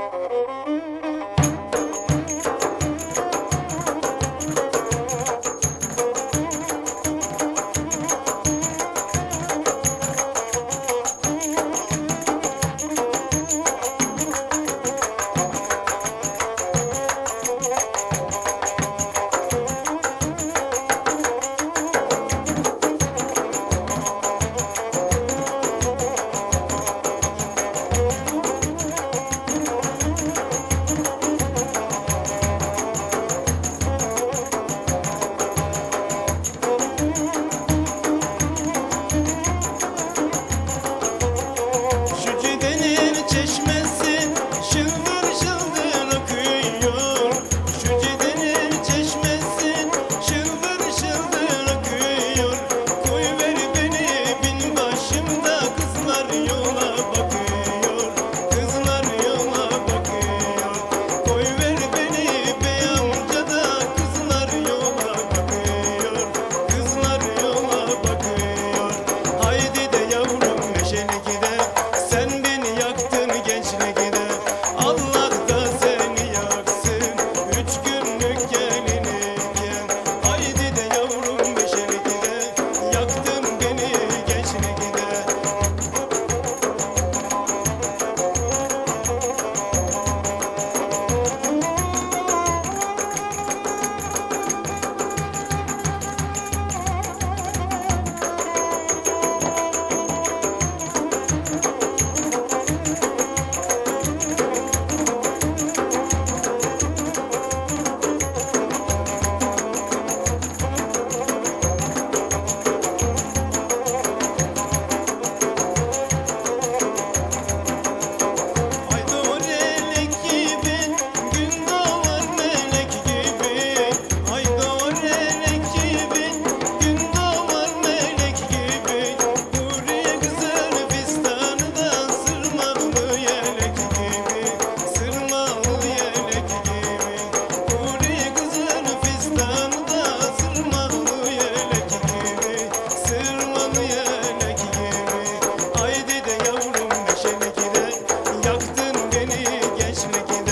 Música Krishna making.